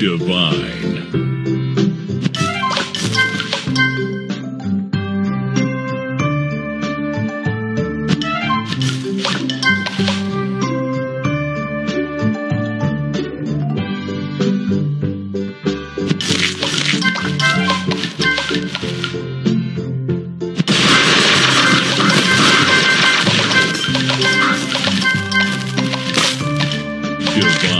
divine. Divine.